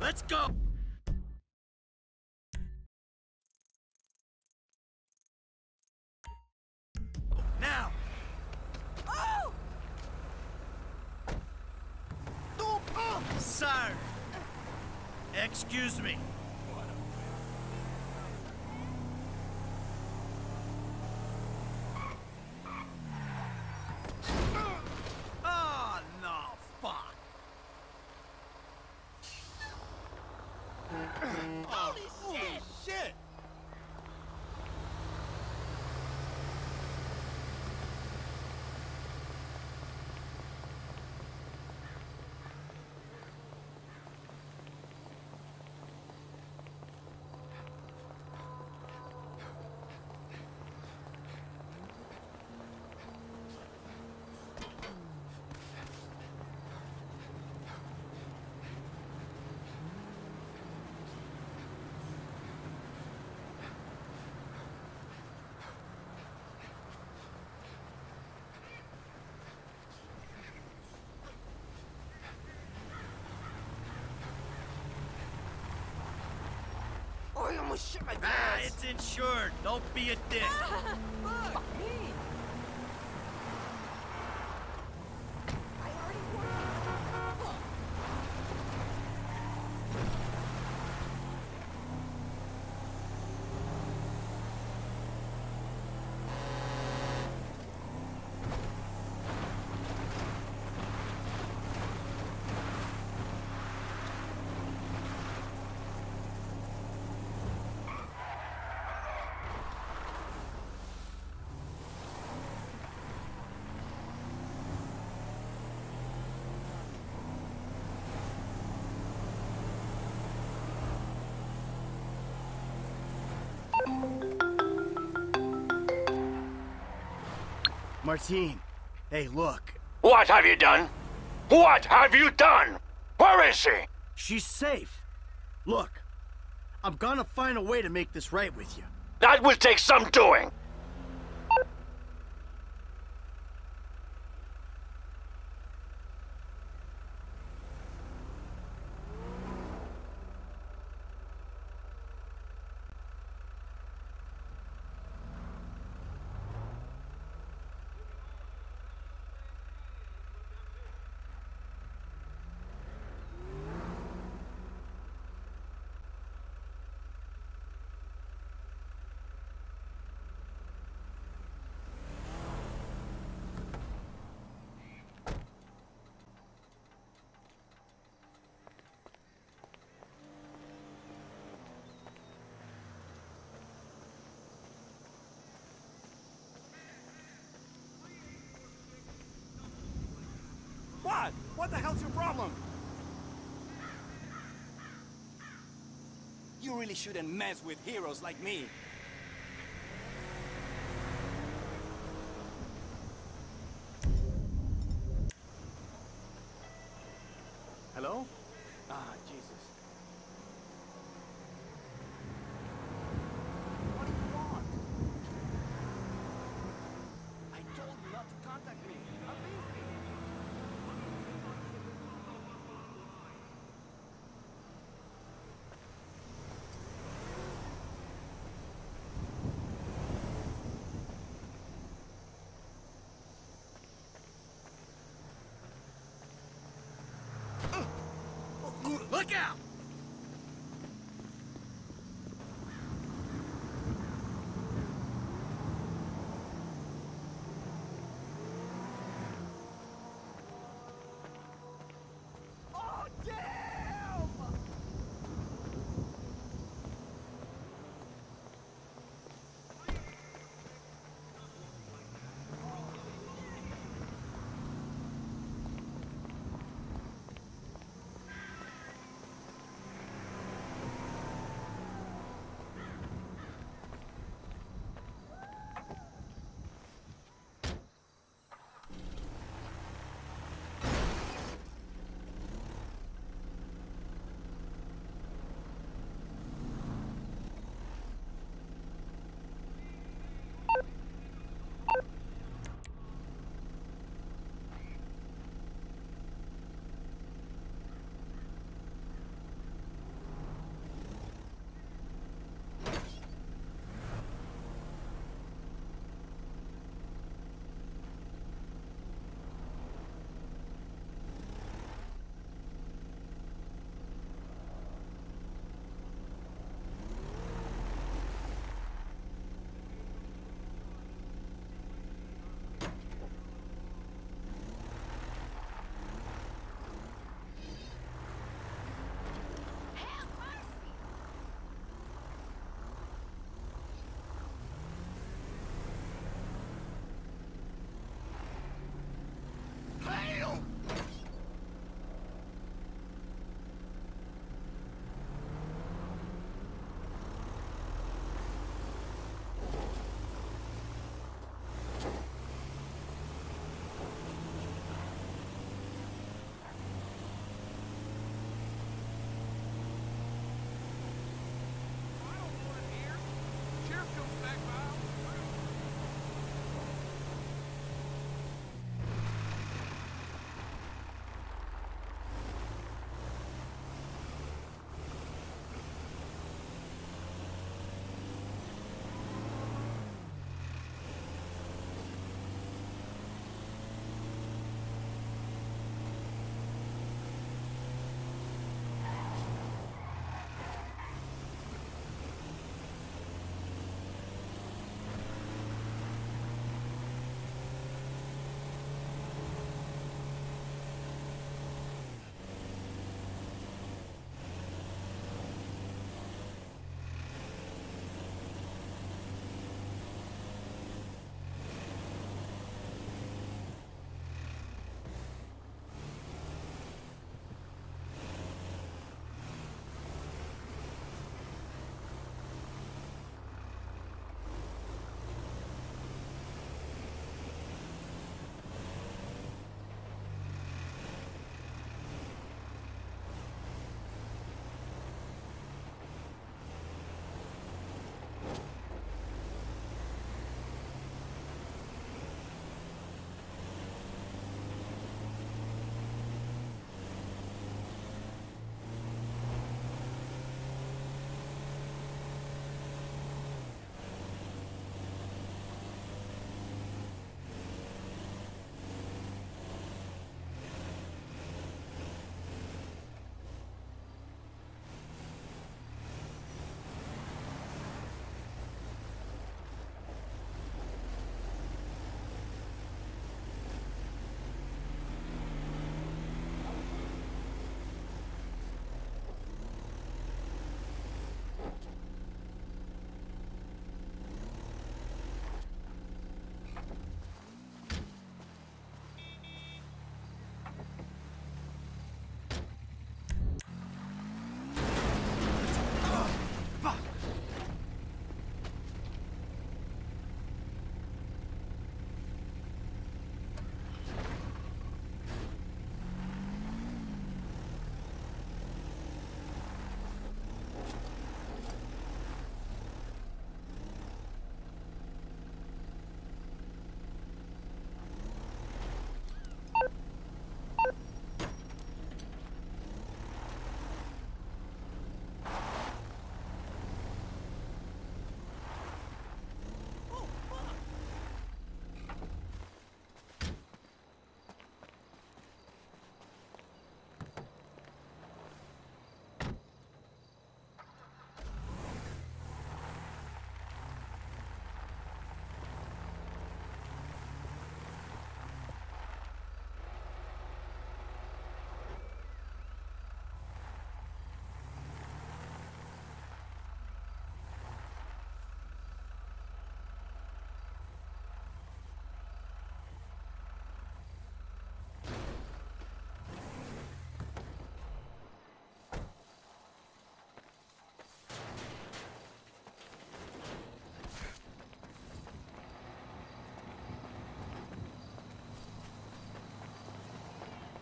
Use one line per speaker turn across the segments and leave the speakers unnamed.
Let's go!
Almost shit my
Ah, it's insured. Don't be a dick.
Fuck me!
Martin, hey, look.
What have you done? What have you done? Where is she?
She's safe. Look, I'm gonna find a way to make this right with you.
That will take some doing.
What? The hell's your problem? You really shouldn't mess with heroes like me. Hello? Ah, Jesus. What do you want? I told you not to contact me. Now leave me.
Look out!
back by.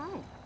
Hi.